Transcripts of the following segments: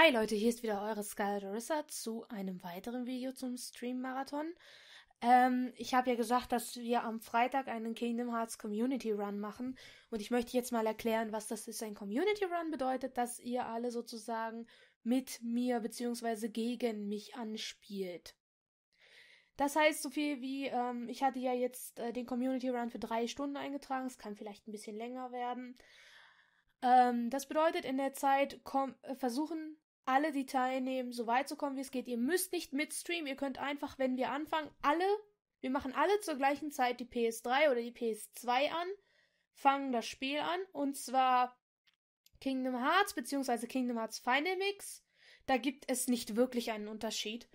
Hi Leute, hier ist wieder eure Scarlet Orissa zu einem weiteren Video zum Stream-Marathon. Ähm, ich habe ja gesagt, dass wir am Freitag einen Kingdom Hearts Community Run machen und ich möchte jetzt mal erklären, was das ist. Ein Community Run bedeutet, dass ihr alle sozusagen mit mir bzw. gegen mich anspielt. Das heißt so viel wie, ähm, ich hatte ja jetzt äh, den Community Run für drei Stunden eingetragen, es kann vielleicht ein bisschen länger werden. Ähm, das bedeutet, in der Zeit äh, versuchen alle, die teilnehmen, so weit zu kommen, wie es geht. Ihr müsst nicht mitstreamen, ihr könnt einfach, wenn wir anfangen, alle, wir machen alle zur gleichen Zeit die PS3 oder die PS2 an, fangen das Spiel an, und zwar Kingdom Hearts bzw. Kingdom Hearts Final Mix. Da gibt es nicht wirklich einen Unterschied.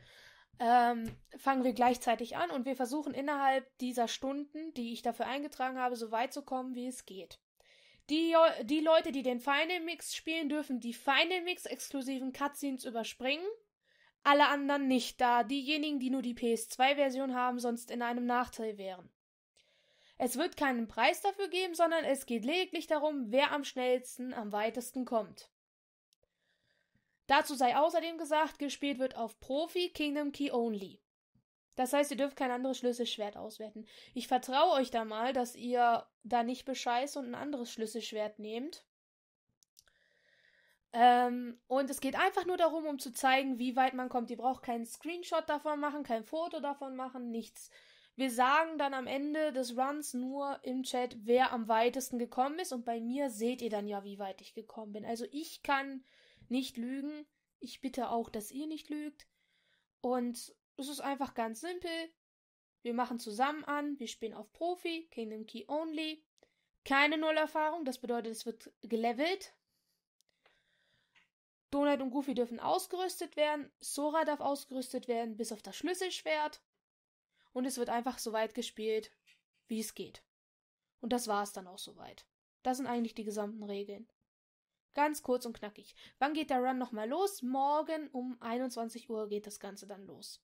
Ähm, fangen wir gleichzeitig an und wir versuchen innerhalb dieser Stunden, die ich dafür eingetragen habe, so weit zu kommen, wie es geht. Die, die Leute, die den Final Mix spielen, dürfen die Final Mix exklusiven Cutscenes überspringen. Alle anderen nicht, da diejenigen, die nur die PS2-Version haben, sonst in einem Nachteil wären. Es wird keinen Preis dafür geben, sondern es geht lediglich darum, wer am schnellsten, am weitesten kommt. Dazu sei außerdem gesagt, gespielt wird auf Profi Kingdom Key Only. Das heißt, ihr dürft kein anderes Schlüsselschwert auswerten. Ich vertraue euch da mal, dass ihr da nicht bescheißt und ein anderes Schlüsselschwert nehmt. Ähm, und es geht einfach nur darum, um zu zeigen, wie weit man kommt. Ihr braucht keinen Screenshot davon machen, kein Foto davon machen, nichts. Wir sagen dann am Ende des Runs nur im Chat, wer am weitesten gekommen ist. Und bei mir seht ihr dann ja, wie weit ich gekommen bin. Also ich kann nicht lügen. Ich bitte auch, dass ihr nicht lügt. Und es ist einfach ganz simpel. Wir machen zusammen an, wir spielen auf Profi, Kingdom Key Only. Keine Nullerfahrung, das bedeutet, es wird gelevelt. Donut und Goofy dürfen ausgerüstet werden, Sora darf ausgerüstet werden, bis auf das Schlüsselschwert. Und es wird einfach so weit gespielt, wie es geht. Und das war es dann auch soweit. Das sind eigentlich die gesamten Regeln. Ganz kurz und knackig. Wann geht der Run nochmal los? Morgen um 21 Uhr geht das Ganze dann los.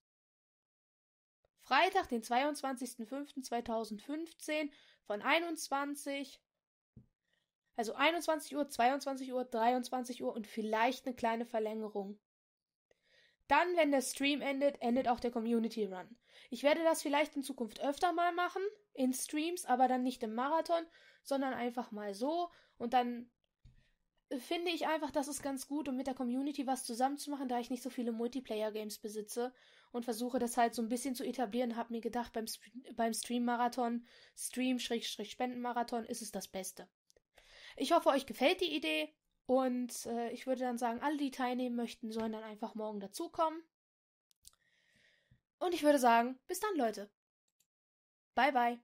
Freitag, den 22.05.2015 von 21, also 21 Uhr, 22 Uhr, 23 Uhr und vielleicht eine kleine Verlängerung. Dann, wenn der Stream endet, endet auch der Community Run. Ich werde das vielleicht in Zukunft öfter mal machen, in Streams, aber dann nicht im Marathon, sondern einfach mal so und dann finde ich einfach, das ist ganz gut, um mit der Community was zusammenzumachen, da ich nicht so viele Multiplayer-Games besitze und versuche das halt so ein bisschen zu etablieren. Hab mir gedacht, beim, beim Stream-Marathon, Stream-Spendenmarathon ist es das Beste. Ich hoffe, euch gefällt die Idee und äh, ich würde dann sagen, alle, die teilnehmen möchten, sollen dann einfach morgen dazukommen. Und ich würde sagen, bis dann, Leute. Bye, bye.